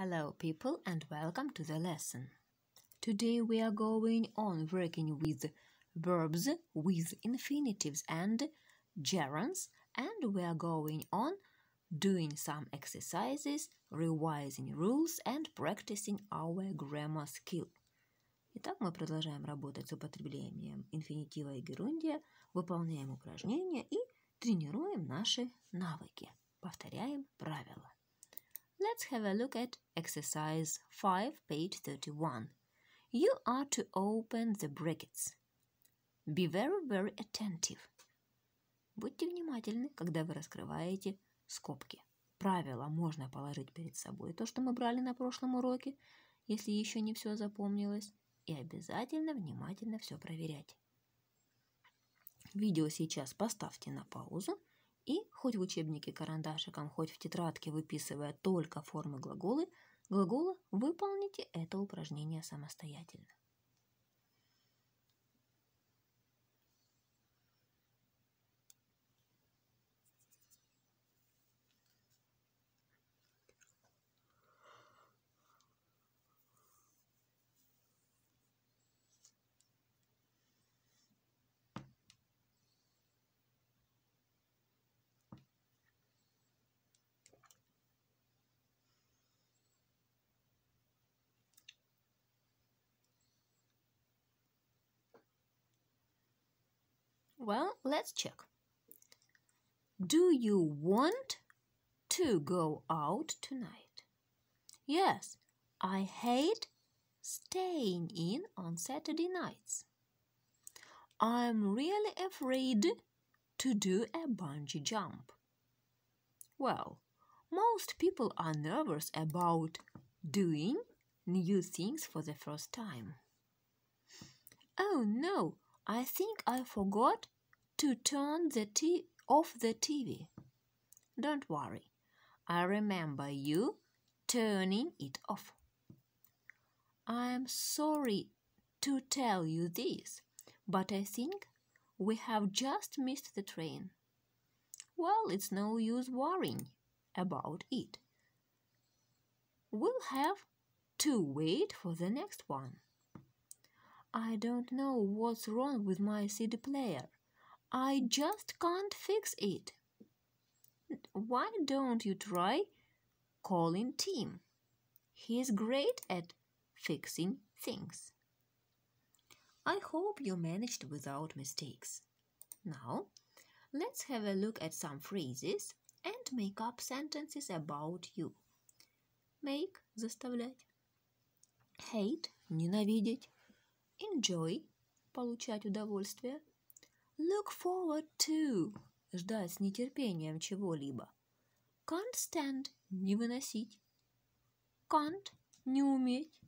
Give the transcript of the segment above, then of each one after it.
Hello, people, and welcome to the lesson. Today we are going on working with verbs with infinitives and gerunds, and we are going on doing some exercises, revising rules, and practicing our grammar skill. Итак, мы продолжаем работать с употреблением инфинитива и герундия, выполняем упражнения и тренируем наши навыки. Повторяем правила. Let's have a look at exercise 5, page 31. You are to open the brackets. Be very, very attentive. Будьте внимательны, когда вы раскрываете скобки. Правила можно положить перед собой, то, что мы брали на прошлом уроке, если еще не все запомнилось, и обязательно внимательно все проверять. Видео сейчас поставьте на паузу и хоть в учебнике карандашиком, хоть в тетрадке выписывая только формы глаголы, глагола, выполните это упражнение самостоятельно. Well, let's check. Do you want to go out tonight? Yes, I hate staying in on Saturday nights. I'm really afraid to do a bungee jump. Well, most people are nervous about doing new things for the first time. Oh no, I think I forgot to turn the t- off the TV. Don't worry, I remember you turning it off. I'm sorry to tell you this, but I think we have just missed the train. Well, it's no use worrying about it. We'll have to wait for the next one. I don't know what's wrong with my CD player. I just can't fix it. Why don't you try calling Tim? He's great at fixing things. I hope you managed without mistakes. Now, let's have a look at some phrases and make up sentences about you. Make – заставлять. Hate – ненавидеть. Enjoy – получать удовольствие. Look forward to – ждать с нетерпением чего-либо. Can't stand – не выносить. Can't – не уметь.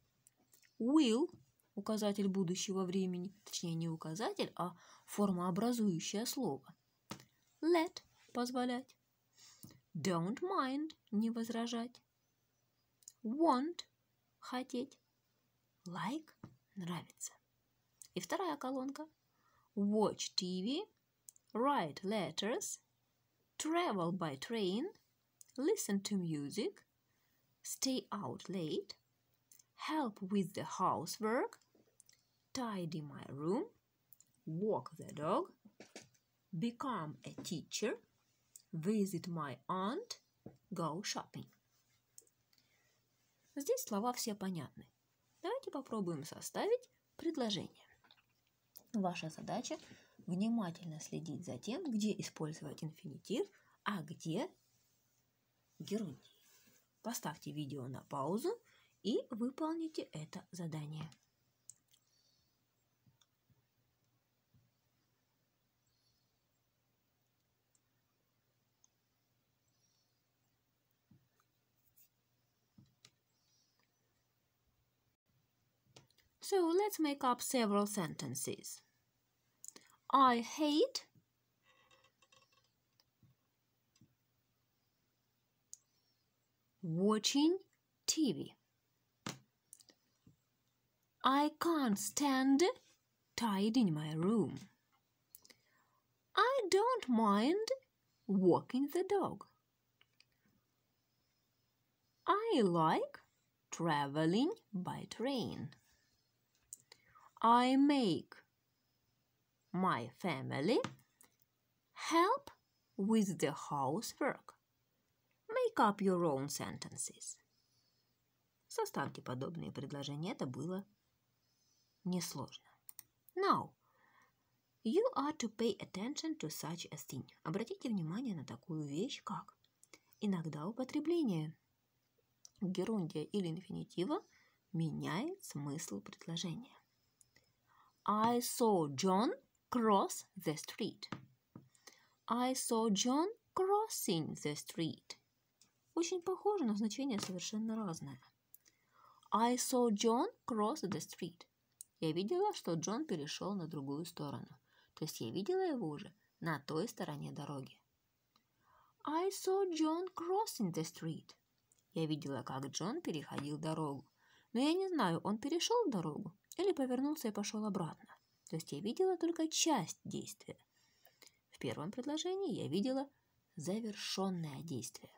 Will – указатель будущего времени, точнее не указатель, а формообразующее слово. Let – позволять. Don't mind – не возражать. Want – хотеть. Like – нравится. И вторая колонка. Watch TV, write letters, travel by train, listen to music, stay out late, help with the housework, tidy my room, walk the dog, become a teacher, visit my aunt, go shopping. Здесь слова все понятны. Давайте попробуем составить предложение. Ваша задача внимательно следить за тем, где использовать инфинитив, а где герундий. Поставьте видео на паузу и выполните это задание. So let's make up several sentences. I hate watching TV. I can't stand tidying my room. I don't mind walking the dog. I like traveling by train. I make my family help with the housework. Make up your own sentences. Составьте подобные предложения. Это было несложно. Now, you are to pay attention to such a thing. Обратите внимание на такую вещь, как иногда употребление герундия или инфинитива меняет смысл предложения. I saw John cross the street. I saw John crossing the street. Очень похоже, но значение совершенно разное. I saw John cross the street. Я видела, что Джон перешел на другую сторону. То есть я видела его уже на той стороне дороги. I saw John crossing the street. Я видела, как Джон переходил дорогу. Но я не знаю, он перешел дорогу или повернулся и пошел обратно. То есть я видела только часть действия. В первом предложении я видела завершенное действие.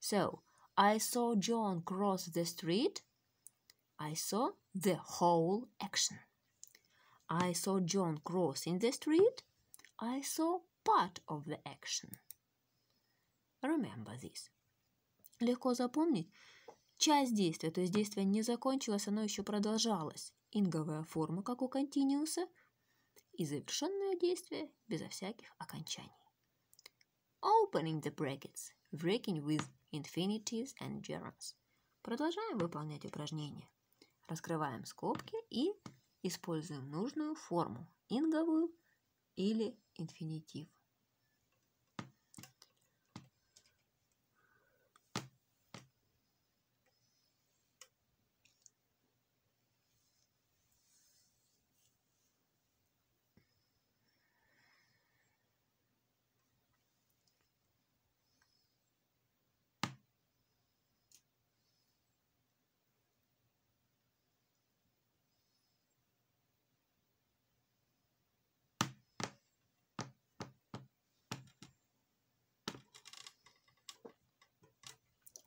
So, I saw John cross the street – I saw the whole action. I saw John crossing the street. I saw part of the action. Remember this. Легко запомнить. Часть действия, то есть действие не закончилось, оно еще продолжалось. Инговая форма, как у континиуса, и завершенное действие безо всяких окончаний. Opening the brackets, breaking with infinitives and gerunds. Продолжаем выполнять упражнение. Раскрываем скобки и используем нужную форму – инговую или инфинитив.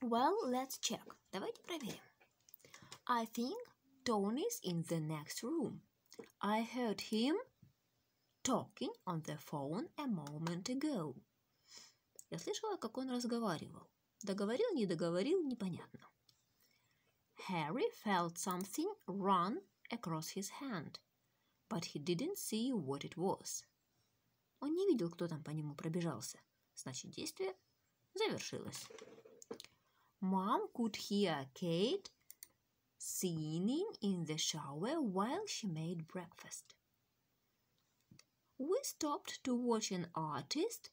Well, let's check. Давайте проверим. I think Tony's in the next room. I heard him talking on the phone a moment ago. Я слышала, как он разговаривал. Договорил, не договорил, непонятно. Harry felt something run across his hand, but he didn't see what it was. Он не видел, кто там по нему пробежался. Значит, действие завершилось. Mom could hear Kate singing in the shower while she made breakfast. We stopped to watch an artist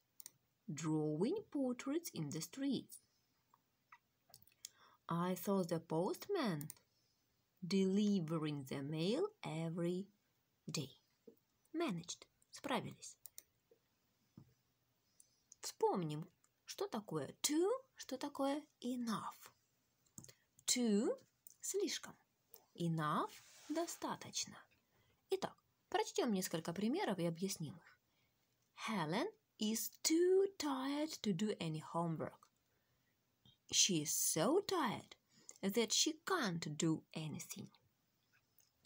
drawing portraits in the streets. I saw the postman delivering the mail every day. Managed. Справились. Вспомним, Что такое too? Что такое enough? Too – слишком. Enough – достаточно. Итак, прочтем несколько примеров и объясним их. Helen is too tired to do any homework. She is so tired that she can't do anything.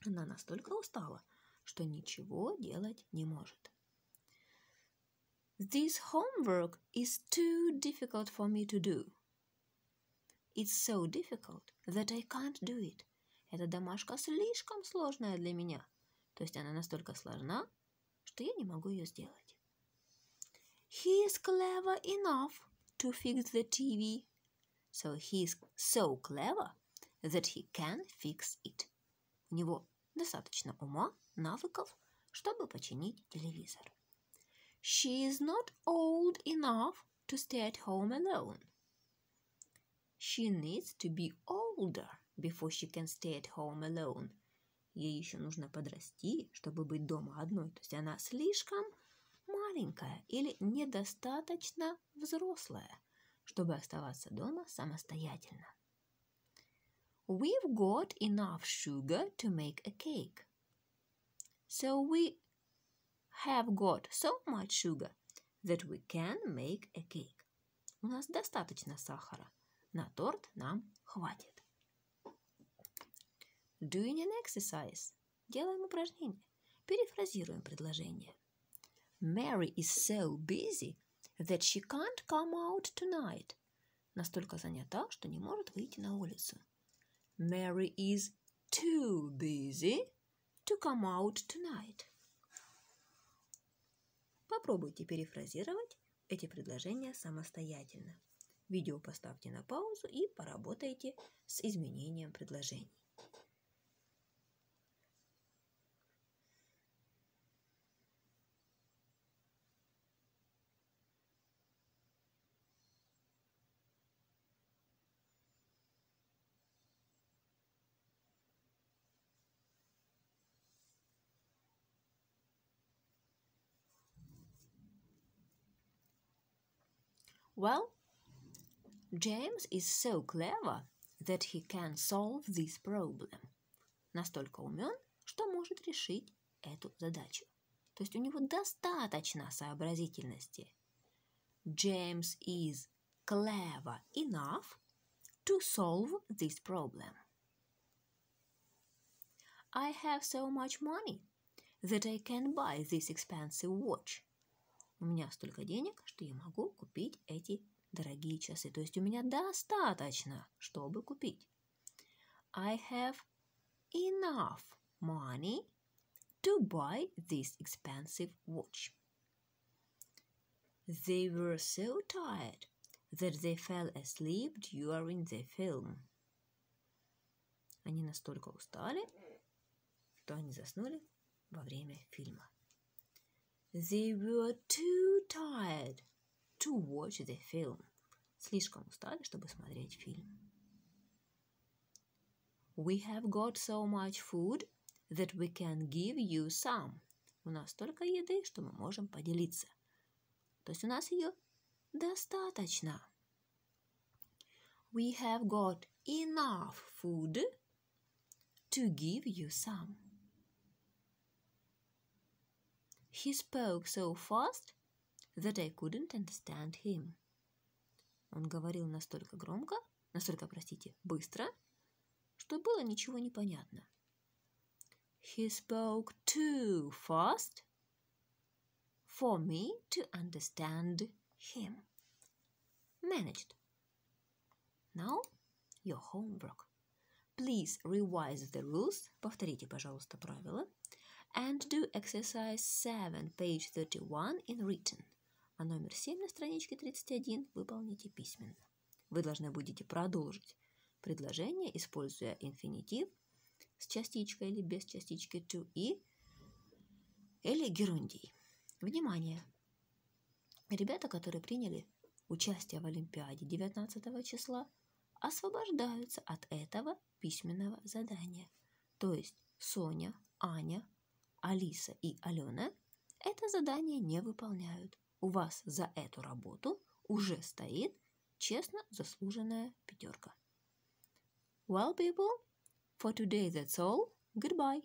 Она настолько устала, что ничего делать не может. This homework is too difficult for me to do. It's so difficult that I can't do it. Эта домашка слишком сложная для меня. То есть она настолько сложна, что я не могу ее сделать. He is clever enough to fix the TV. So he is so clever that he can fix it. У него достаточно ума, навыков, чтобы починить телевизор. She is not old enough to stay at home alone. She needs to be older before she can stay at home alone. Ей еще нужно подрасти, чтобы быть дома одной. То есть она слишком маленькая или недостаточно взрослая, чтобы оставаться дома самостоятельно. We've got enough sugar to make a cake. So we have got so much sugar that we can make a cake. У нас достаточно сахара. На торт нам хватит. Doing an exercise. Делаем упражнение. Перефразируем предложение. Mary is so busy that she can't come out tonight. Настолько занята, что не может выйти на улицу. Mary is too busy to come out tonight. Попробуйте перефразировать эти предложения самостоятельно. Видео поставьте на паузу и поработайте с изменением предложений. Well, James is so clever that he can solve this problem. Настолько умен, что может решить эту задачу. То есть у него достаточно сообразительности. James is clever enough to solve this problem. I have so much money that I can buy this expensive watch. У меня столько денег, что я могу купить эти дорогие часы. То есть у меня достаточно, чтобы купить. I have enough money to buy this expensive watch. They were so tired that they fell asleep during the film. Они настолько устали, что они заснули во время фильма. They were too tired to watch the film. Слишком устали, чтобы смотреть фильм. We have got so much food that we can give you some. У нас столько еды, что мы можем поделиться. То есть у нас ее достаточно. We have got enough food to give you some. He spoke so fast that I couldn't understand him. Он говорил настолько громко, настолько, простите, быстро, что было ничего не понятно. He spoke too fast for me to understand him. Managed. Now your homework. Please revise the rules. Повторите, пожалуйста, правила. And do exercise 7, page 31 in written. А номер 7 на страничке 31 выполните письменно. Вы должны будете продолжить предложение, используя инфинитив с частичкой или без частички to и или герундий. Внимание! Ребята, которые приняли участие в Олимпиаде 19 числа, освобождаются от этого письменного задания. То есть Соня, Аня, Алиса и Алена это задание не выполняют. У вас за эту работу уже стоит честно заслуженная пятерка. Well, people, for today that's all. Goodbye.